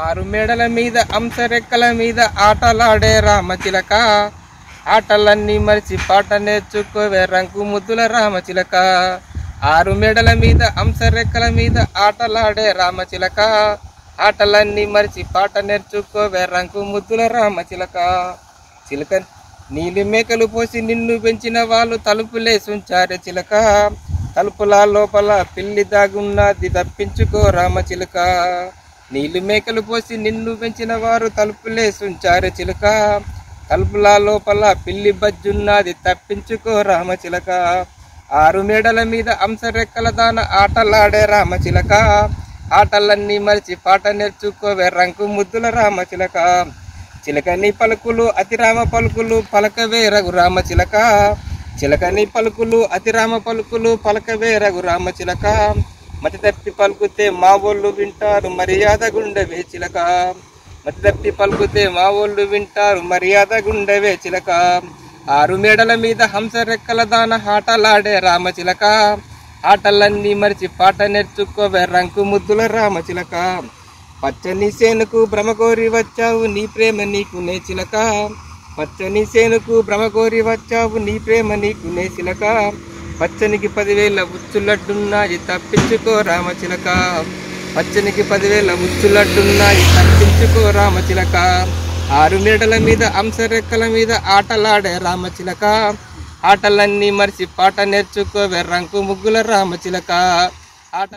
ఆరు మేడల మీద అంశరెక్కల మీద ఆటలాడే రామచిలక. ఆటలన్నీ మరిచి పాట నేర్చుకోవే రంగు ముద్దుల రామచిలక. ఆరు మేడల మీద అంశరెక్కల మీద ఆటలాడే రామచిలక. ఆటలన్నీ మరిచి పాట నేర్చుకోవే రంగు ముద్దుల రామచిలక. చిలక నీలి మేకలు పోసి నిన్ను పెంచిన వాళ్ళు తలుపులే సుంచారే చిలక. తలుపుల లోపల పిల్లి దాగున్నది తప్పించుకో రామచిలక. నీళ్ళు మేకలు పోసి నిన్ను పెంచిన వారు తలుపులే సుంచారు తలుపుల లోపల పిల్లి బజ్జున్నది తప్పించుకో రామచిలక ఆరు మేడల మీద అంశరెక్కల దాన ఆటలాడే రామచిలక ఆటలన్నీ మరిచి పాట నేర్చుకోవే రంకు ముద్దుల రామచిలక చిలకని పలుకులు అతిరామ పలుకులు పలకవే రఘురామ చిలక. చిలకని పలుకులు అతిరామ పలుకులు పలకవే రఘురామ చిలక. మతి తప్పి పలుకుతే మా వాళ్ళు వింటారు మర్యాద గుండవే చిలక. మతి తప్పి పలుకుతే మా వాళ్ళు వింటారు మర్యాద గుండవే చిలక. ఆరు మేడల మీద హంస రెక్కల దాన ఆటలాడే రామచిలక ఆటలన్నీ మరిచి పాట నేర్చుకోవే రంకు ముద్దుల రామచిలక పచ్చని సేనుకు భ్రమకోరి వచ్చావు నీ ప్రేమ నీకు నేచిలక పచ్చని సేనుకు భ్రమకోరి వచ్చావు నీ ప్రేమ నీకు నేచిలక పచ్చనికి పదివేల ఉచ్చులడ్డున్నాయి తప్పించుకో రామచిలక. పచ్చనికి పదివేల ఉచ్చులడ్డున్నాయి తప్పించుకో రామచిలక. ఆరు మేడల మీద అంశరెక్కల మీద ఆటలాడే రామచిలక. ఆటలన్నీ మరిచి పాట నేర్చుకోవే రంకు ముగ్గుల రామచిలక. ఆట